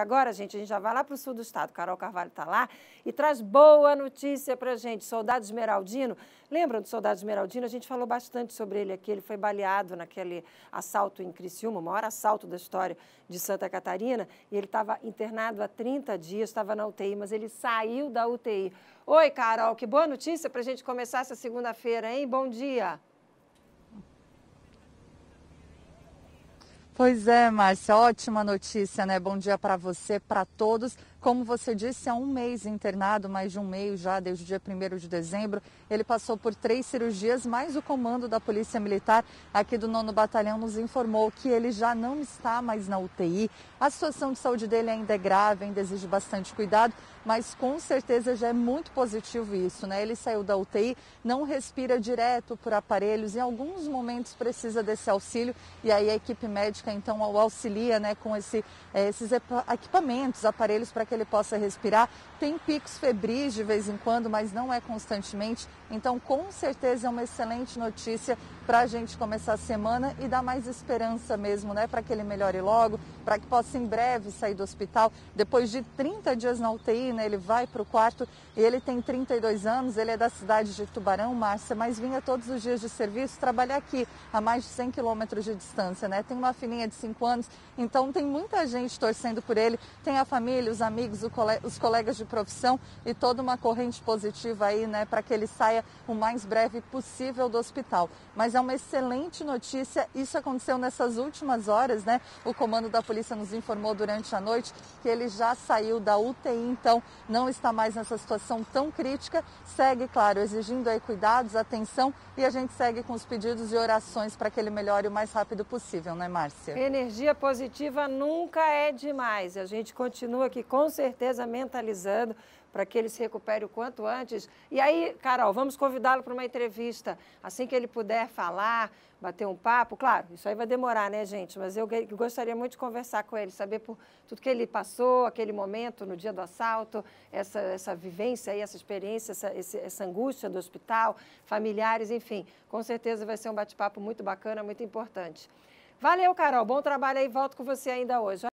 Agora, gente, a gente já vai lá para o sul do estado. Carol Carvalho está lá e traz boa notícia para gente. Soldado Esmeraldino, lembram do Soldado Esmeraldino? A gente falou bastante sobre ele aqui. Ele foi baleado naquele assalto em Criciúma, o maior assalto da história de Santa Catarina. E ele estava internado há 30 dias, estava na UTI, mas ele saiu da UTI. Oi, Carol, que boa notícia para a gente começar essa segunda-feira, hein? Bom dia. Pois é, Márcia, ótima notícia, né? Bom dia para você, para todos. Como você disse, há um mês internado, mais de um mês já, desde o dia 1 de dezembro. Ele passou por três cirurgias, mas o comando da Polícia Militar aqui do 9 Batalhão nos informou que ele já não está mais na UTI. A situação de saúde dele ainda é grave, ainda exige bastante cuidado, mas com certeza já é muito positivo isso, né? Ele saiu da UTI, não respira direto por aparelhos, em alguns momentos precisa desse auxílio e aí a equipe médica então o auxilia, né, com esse, eh, esses equipamentos, aparelhos para que ele possa respirar. Tem picos febris de vez em quando, mas não é constantemente. Então, com certeza é uma excelente notícia para a gente começar a semana e dar mais esperança mesmo, né? Para que ele melhore logo, para que possa em breve sair do hospital. Depois de 30 dias na UTI, né? Ele vai para o quarto e ele tem 32 anos, ele é da cidade de Tubarão, Márcia, mas vinha todos os dias de serviço trabalhar aqui, a mais de 100 quilômetros de distância, né? Tem uma filhinha de 5 anos, então tem muita gente torcendo por ele, tem a família, os amigos, os colegas de profissão e toda uma corrente positiva aí, né? Para que ele saia o mais breve possível do hospital. Mas é uma excelente notícia. Isso aconteceu nessas últimas horas, né? O comando da polícia nos informou durante a noite que ele já saiu da UTI, então não está mais nessa situação tão crítica. Segue, claro, exigindo aí cuidados, atenção e a gente segue com os pedidos e orações para que ele melhore o mais rápido possível, né, Márcia? Energia positiva nunca é demais. A gente continua aqui com certeza mentalizando para que ele se recupere o quanto antes. E aí, Carol, vamos convidá-lo para uma entrevista. Assim que ele puder falar, bater um papo. Claro, isso aí vai demorar, né, gente? Mas eu gostaria muito de conversar com ele, saber por tudo que ele passou, aquele momento no dia do assalto, essa, essa vivência aí, essa experiência, essa, essa angústia do hospital, familiares, enfim. Com certeza vai ser um bate-papo muito bacana, muito importante. Valeu, Carol. Bom trabalho aí. Volto com você ainda hoje.